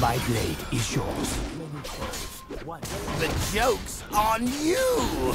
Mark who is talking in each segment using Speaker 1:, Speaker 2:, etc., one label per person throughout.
Speaker 1: My blade is yours.
Speaker 2: The joke's on you!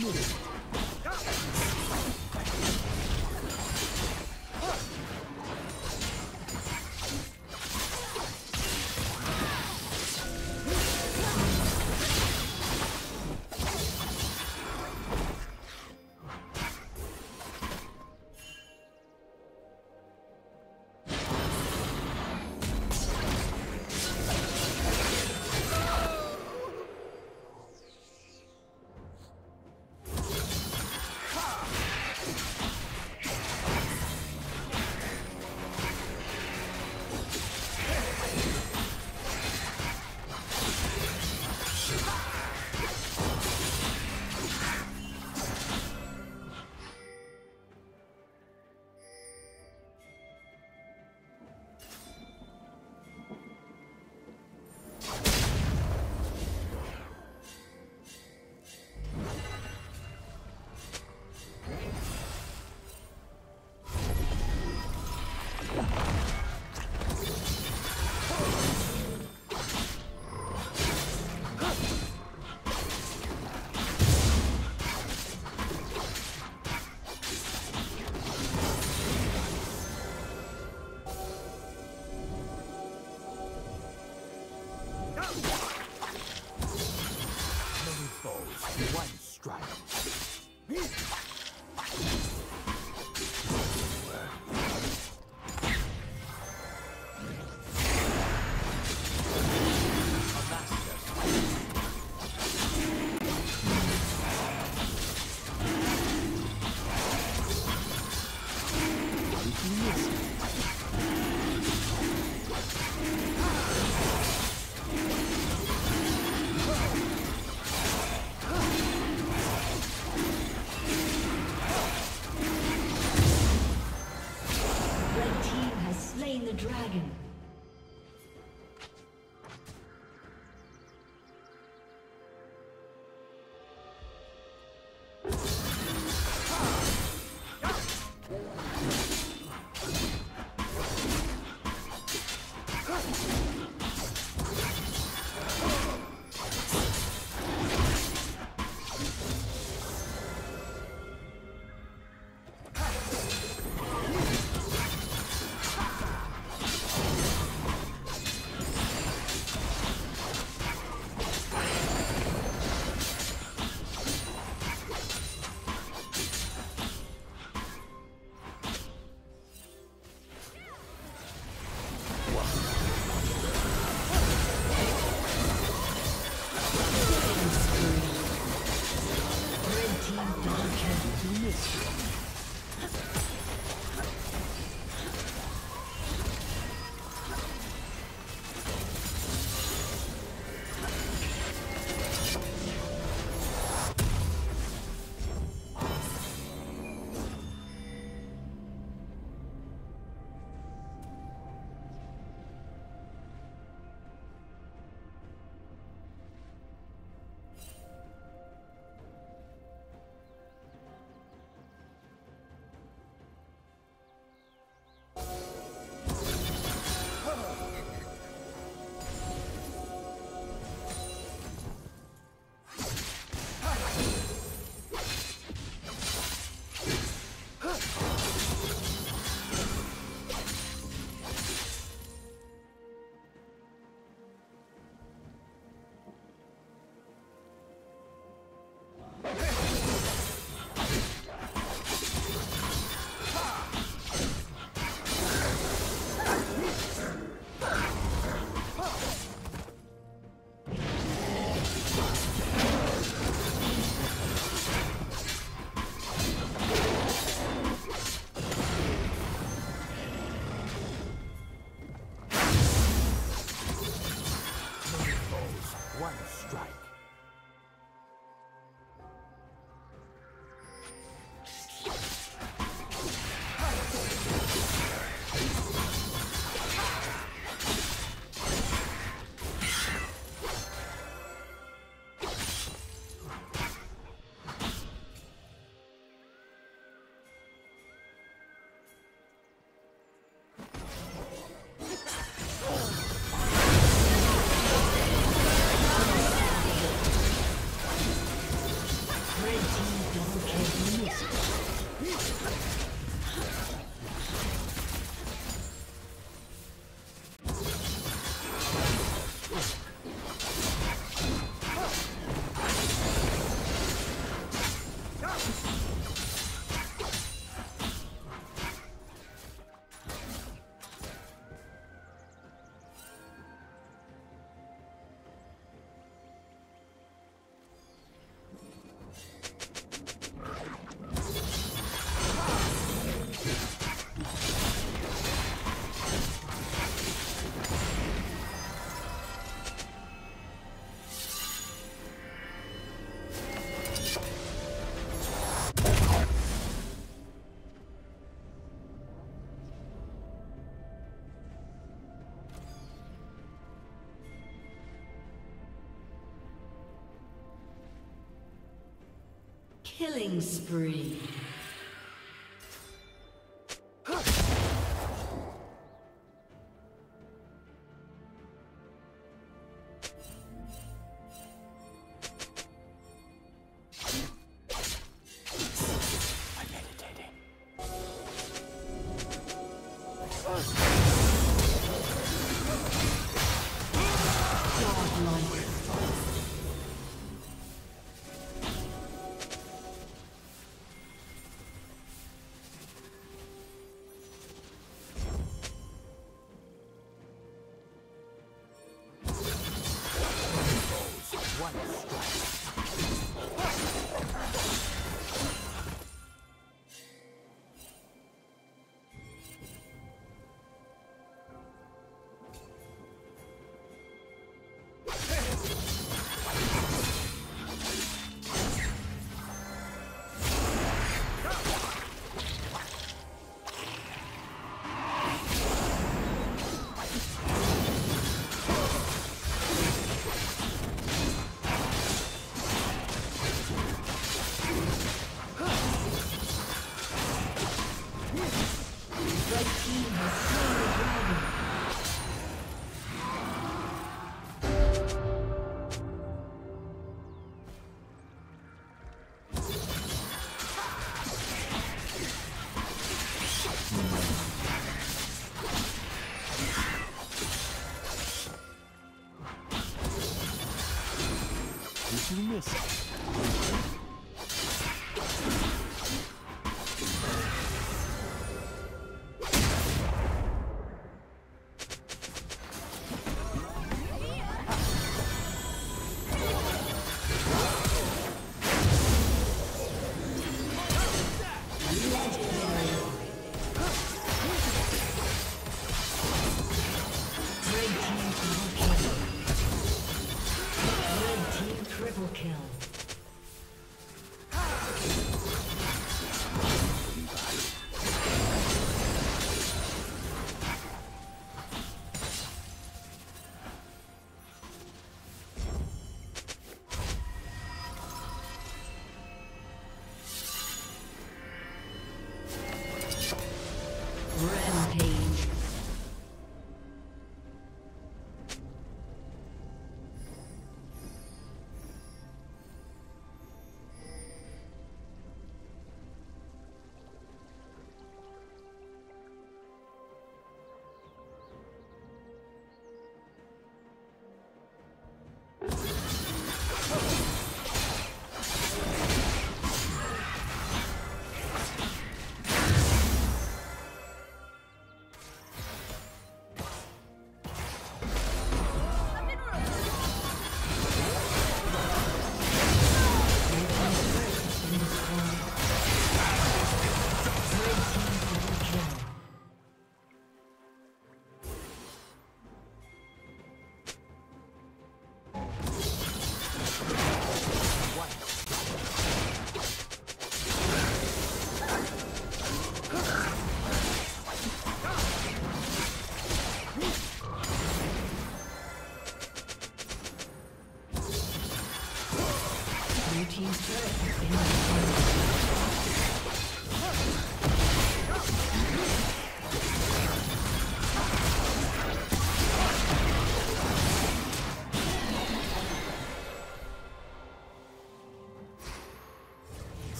Speaker 1: Did
Speaker 3: Killing spree.
Speaker 1: One
Speaker 3: Did you miss?